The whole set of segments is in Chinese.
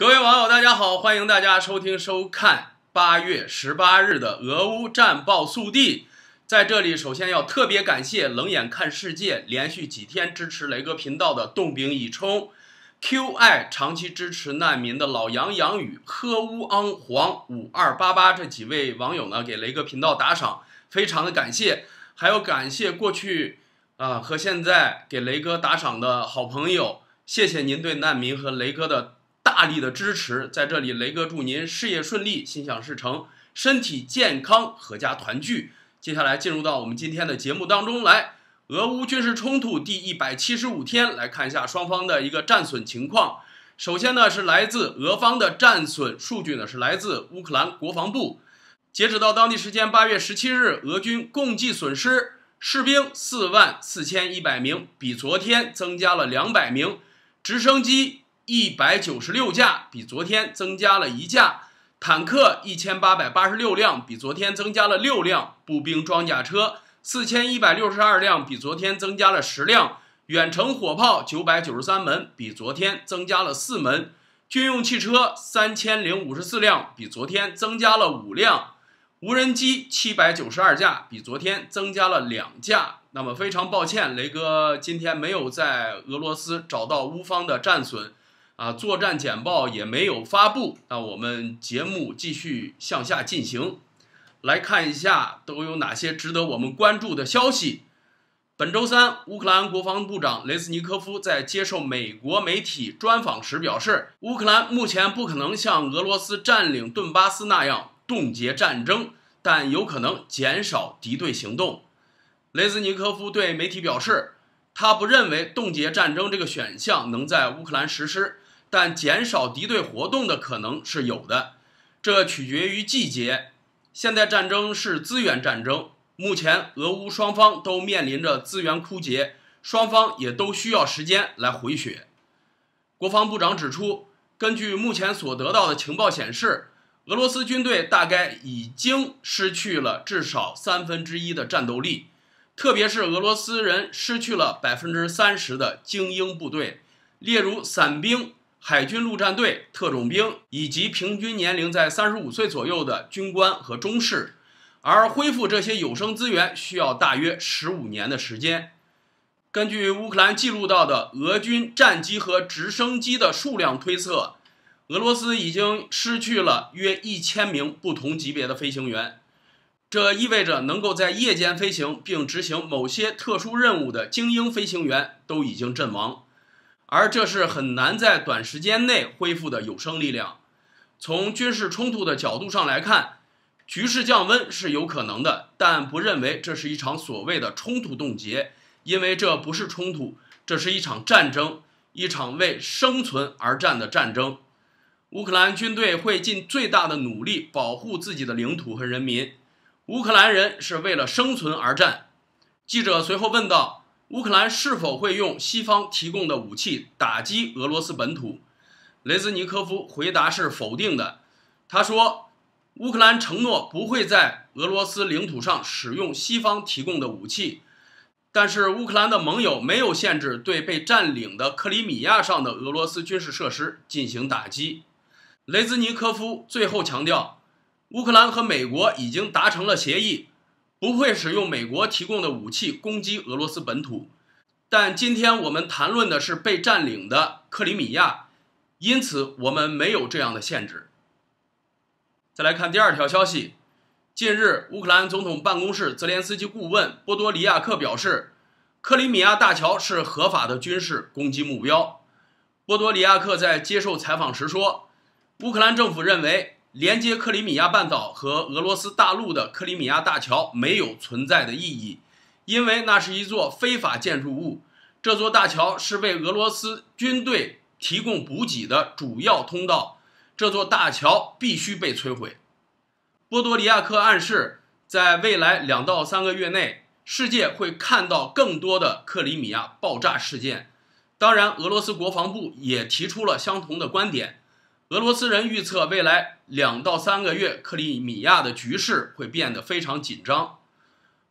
各位网友，大家好，欢迎大家收听收看八月十八日的俄乌战报速递。在这里，首先要特别感谢冷眼看世界连续几天支持雷哥频道的冻饼已冲、QI 长期支持难民的老杨杨宇、喝乌昂黄五二八八这几位网友呢，给雷哥频道打赏，非常的感谢。还有感谢过去啊和现在给雷哥打赏的好朋友，谢谢您对难民和雷哥的。大力的支持，在这里，雷哥祝您事业顺利，心想事成，身体健康，阖家团聚。接下来进入到我们今天的节目当中来，俄乌军事冲突第一百七十五天，来看一下双方的一个战损情况。首先呢，是来自俄方的战损数据呢，是来自乌克兰国防部，截止到当地时间八月十七日，俄军共计损失士兵四万四千一百名，比昨天增加了两百名，直升机。一百九十六架，比昨天增加了一架；坦克一千八百八十六辆，比昨天增加了六辆；步兵装甲车四千一百六十二辆，比昨天增加了十辆；远程火炮九百九十三门，比昨天增加了四门；军用汽车三千零五十四辆，比昨天增加了五辆；无人机七百九十二架，比昨天增加了两架。那么非常抱歉，雷哥今天没有在俄罗斯找到乌方的战损。啊，作战简报也没有发布，那我们节目继续向下进行，来看一下都有哪些值得我们关注的消息。本周三，乌克兰国防部长雷斯尼科夫在接受美国媒体专访时表示，乌克兰目前不可能像俄罗斯占领顿巴斯那样冻结战争，但有可能减少敌对行动。雷斯尼科夫对媒体表示，他不认为冻结战争这个选项能在乌克兰实施。但减少敌对活动的可能是有的，这取决于季节。现在战争是资源战争，目前俄乌双方都面临着资源枯竭，双方也都需要时间来回血。国防部长指出，根据目前所得到的情报显示，俄罗斯军队大概已经失去了至少三分之一的战斗力，特别是俄罗斯人失去了百分之三十的精英部队，例如伞兵。海军陆战队、特种兵以及平均年龄在三十五岁左右的军官和中士，而恢复这些有生资源需要大约十五年的时间。根据乌克兰记录到的俄军战机和直升机的数量推测，俄罗斯已经失去了约一千名不同级别的飞行员。这意味着能够在夜间飞行并执行某些特殊任务的精英飞行员都已经阵亡。而这是很难在短时间内恢复的有生力量。从军事冲突的角度上来看，局势降温是有可能的，但不认为这是一场所谓的冲突冻结，因为这不是冲突，这是一场战争，一场为生存而战的战争。乌克兰军队会尽最大的努力保护自己的领土和人民。乌克兰人是为了生存而战。记者随后问道。乌克兰是否会用西方提供的武器打击俄罗斯本土？雷兹尼科夫回答是否定的。他说：“乌克兰承诺不会在俄罗斯领土上使用西方提供的武器，但是乌克兰的盟友没有限制对被占领的克里米亚上的俄罗斯军事设施进行打击。”雷兹尼科夫最后强调，乌克兰和美国已经达成了协议。不会使用美国提供的武器攻击俄罗斯本土，但今天我们谈论的是被占领的克里米亚，因此我们没有这样的限制。再来看第二条消息，近日，乌克兰总统办公室泽连斯基顾问波多利亚克表示，克里米亚大桥是合法的军事攻击目标。波多利亚克在接受采访时说，乌克兰政府认为。连接克里米亚半岛和俄罗斯大陆的克里米亚大桥没有存在的意义，因为那是一座非法建筑物。这座大桥是为俄罗斯军队提供补给的主要通道。这座大桥必须被摧毁。波多利亚克暗示，在未来两到三个月内，世界会看到更多的克里米亚爆炸事件。当然，俄罗斯国防部也提出了相同的观点。俄罗斯人预测，未来两到三个月，克里米亚的局势会变得非常紧张。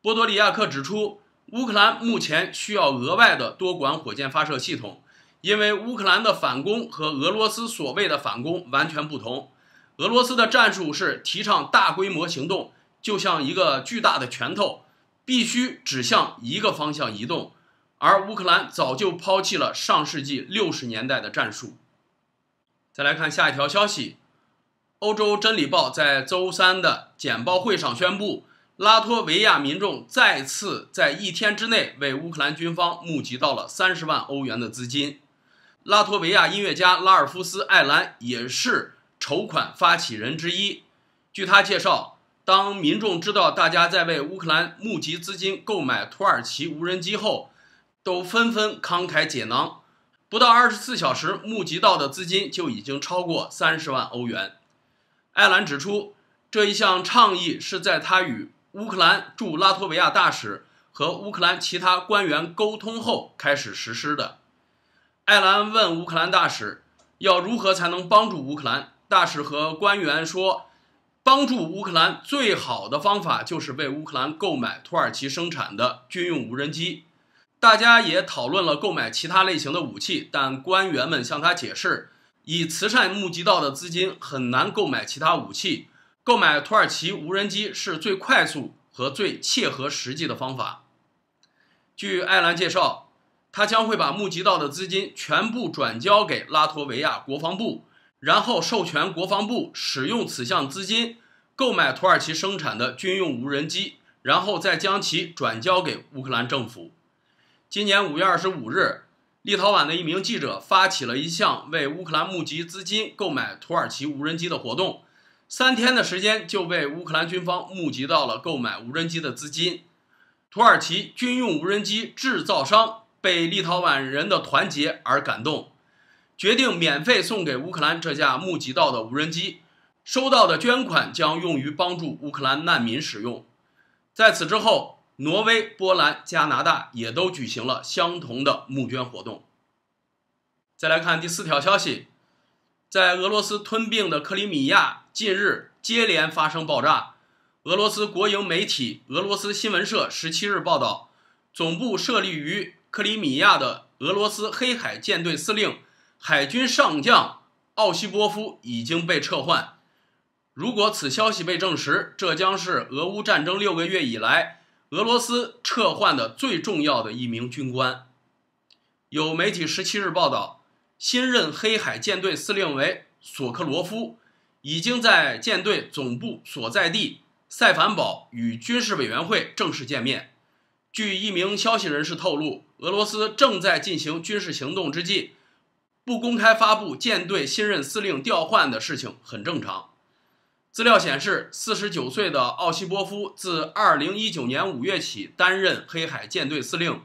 波多利亚克指出，乌克兰目前需要额外的多管火箭发射系统，因为乌克兰的反攻和俄罗斯所谓的反攻完全不同。俄罗斯的战术是提倡大规模行动，就像一个巨大的拳头，必须指向一个方向移动。而乌克兰早就抛弃了上世纪六十年代的战术。再来看下一条消息，欧洲真理报在周三的简报会上宣布，拉脱维亚民众再次在一天之内为乌克兰军方募集到了三十万欧元的资金。拉脱维亚音乐家拉尔夫斯·艾兰也是筹款发起人之一。据他介绍，当民众知道大家在为乌克兰募集资金购买土耳其无人机后，都纷纷慷慨解囊，不到二十四小时，募集到的资金就已经超过三十万欧元。艾兰指出，这一项倡议是在他与乌克兰驻拉脱维亚大使和乌克兰其他官员沟通后开始实施的。艾兰问乌克兰大使要如何才能帮助乌克兰，大使和官员说，帮助乌克兰最好的方法就是为乌克兰购买土耳其生产的军用无人机。大家也讨论了购买其他类型的武器，但官员们向他解释，以慈善募集到的资金很难购买其他武器，购买土耳其无人机是最快速和最切合实际的方法。据艾兰介绍，他将会把募集到的资金全部转交给拉脱维亚国防部，然后授权国防部使用此项资金购买土耳其生产的军用无人机，然后再将其转交给乌克兰政府。今年五月二十五日，立陶宛的一名记者发起了一项为乌克兰募集资金购买土耳其无人机的活动，三天的时间就为乌克兰军方募集到了购买无人机的资金。土耳其军用无人机制造商被立陶宛人的团结而感动，决定免费送给乌克兰这架募集到的无人机，收到的捐款将用于帮助乌克兰难民使用。在此之后。挪威、波兰、加拿大也都举行了相同的募捐活动。再来看第四条消息，在俄罗斯吞并的克里米亚，近日接连发生爆炸。俄罗斯国营媒体俄罗斯新闻社十七日报道，总部设立于克里米亚的俄罗斯黑海舰队司令、海军上将奥西波夫已经被撤换。如果此消息被证实，这将是俄乌战争六个月以来。俄罗斯撤换的最重要的一名军官，有媒体十七日报道，新任黑海舰队司令为索克罗夫，已经在舰队总部所在地塞凡堡与军事委员会正式见面。据一名消息人士透露，俄罗斯正在进行军事行动之际，不公开发布舰队新任司令调换的事情很正常。资料显示，四十九岁的奥西波夫自二零一九年五月起担任黑海舰队司令，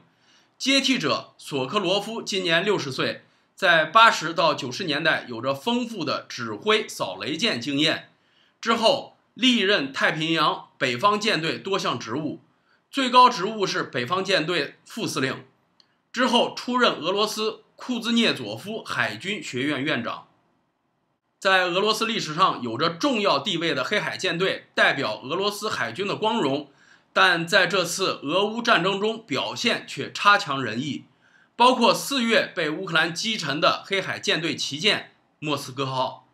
接替者索科罗夫今年六十岁，在八十到九十年代有着丰富的指挥扫雷舰经验。之后历任太平洋北方舰队多项职务，最高职务是北方舰队副司令。之后出任俄罗斯库兹涅佐夫海军学院院长。在俄罗斯历史上有着重要地位的黑海舰队，代表俄罗斯海军的光荣，但在这次俄乌战争中表现却差强人意。包括四月被乌克兰击沉的黑海舰队旗舰“莫斯科号”。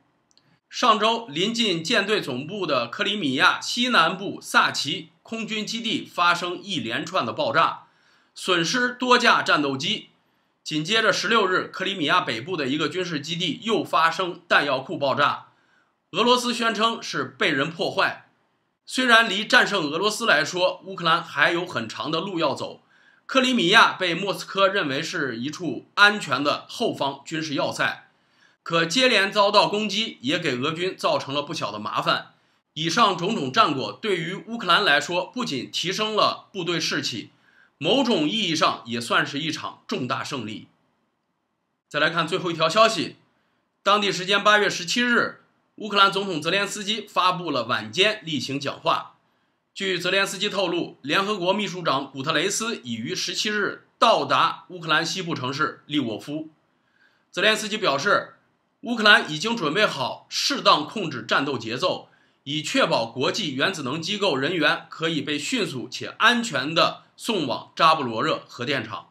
上周，临近舰队总部的克里米亚西南部萨奇空军基地发生一连串的爆炸，损失多架战斗机。紧接着，十六日，克里米亚北部的一个军事基地又发生弹药库爆炸，俄罗斯宣称是被人破坏。虽然离战胜俄罗斯来说，乌克兰还有很长的路要走，克里米亚被莫斯科认为是一处安全的后方军事要塞，可接连遭到攻击，也给俄军造成了不小的麻烦。以上种种战果，对于乌克兰来说，不仅提升了部队士气。某种意义上也算是一场重大胜利。再来看最后一条消息，当地时间八月十七日，乌克兰总统泽连斯基发布了晚间例行讲话。据泽连斯基透露，联合国秘书长古特雷斯已于十七日到达乌克兰西部城市利沃夫。泽连斯基表示，乌克兰已经准备好适当控制战斗节奏，以确保国际原子能机构人员可以被迅速且安全的。送往扎布罗热核电厂。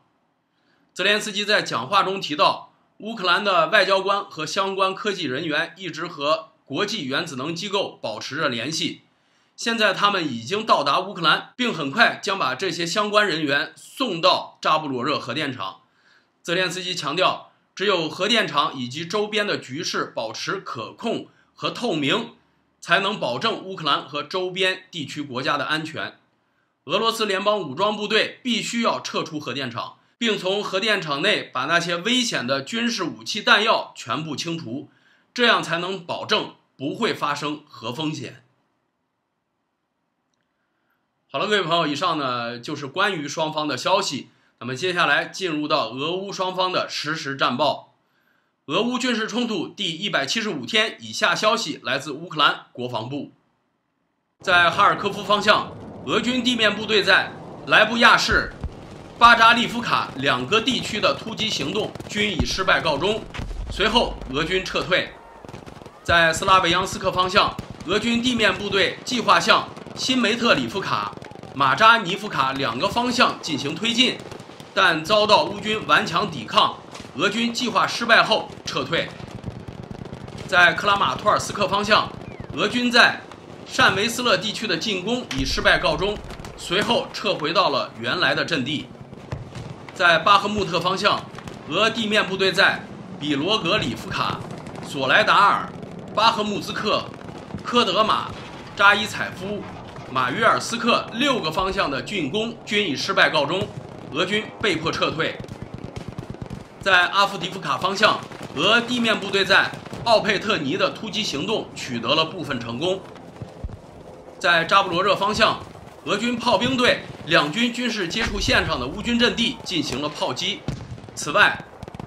泽连斯基在讲话中提到，乌克兰的外交官和相关科技人员一直和国际原子能机构保持着联系。现在他们已经到达乌克兰，并很快将把这些相关人员送到扎布罗热核电厂。泽连斯基强调，只有核电厂以及周边的局势保持可控和透明，才能保证乌克兰和周边地区国家的安全。俄罗斯联邦武装部队必须要撤出核电厂，并从核电厂内把那些危险的军事武器弹药全部清除，这样才能保证不会发生核风险。好了，各位朋友，以上呢就是关于双方的消息。那么接下来进入到俄乌双方的实时战报。俄乌军事冲突第一百七十五天，以下消息来自乌克兰国防部：在哈尔科夫方向，俄军地面部队在莱布亚市、巴扎利夫卡两个地区的突击行动均以失败告终，随后俄军撤退。在斯拉维扬斯克方向，俄军地面部队计划向新梅特里夫卡。马扎尼夫卡两个方向进行推进，但遭到乌军顽强抵抗，俄军计划失败后撤退。在克拉马托尔斯克方向，俄军在善维斯勒地区的进攻以失败告终，随后撤回到了原来的阵地。在巴赫穆特方向，俄地面部队在比罗格里夫卡、索莱达尔、巴赫穆兹克、科德玛、扎伊采夫。马约尔斯克六个方向的进攻均以失败告终，俄军被迫撤退。在阿夫迪夫卡方向，俄地面部队在奥佩特尼的突击行动取得了部分成功。在扎布罗热方向，俄军炮兵对两军军事接触线上的乌军阵地进行了炮击。此外，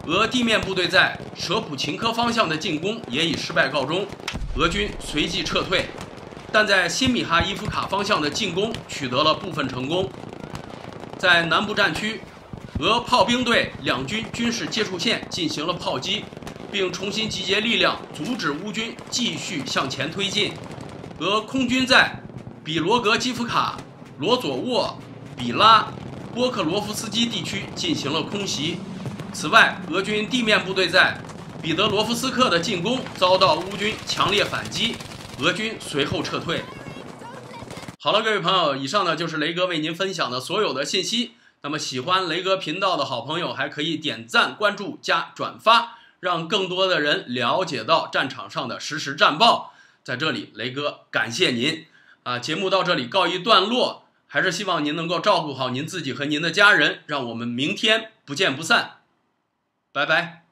俄地面部队在舍普琴科方向的进攻也以失败告终，俄军随即撤退。但在新米哈伊夫卡方向的进攻取得了部分成功。在南部战区，俄炮兵对两军军事接触线进行了炮击，并重新集结力量，阻止乌军继续向前推进。俄空军在比罗格基夫卡、罗佐沃、比拉、波克罗夫斯基地区进行了空袭。此外，俄军地面部队在彼得罗夫斯克的进攻遭到乌军强烈反击。俄军随后撤退。好了，各位朋友，以上呢就是雷哥为您分享的所有的信息。那么，喜欢雷哥频道的好朋友还可以点赞、关注、加转发，让更多的人了解到战场上的实时战报。在这里，雷哥感谢您啊！节目到这里告一段落，还是希望您能够照顾好您自己和您的家人。让我们明天不见不散，拜拜。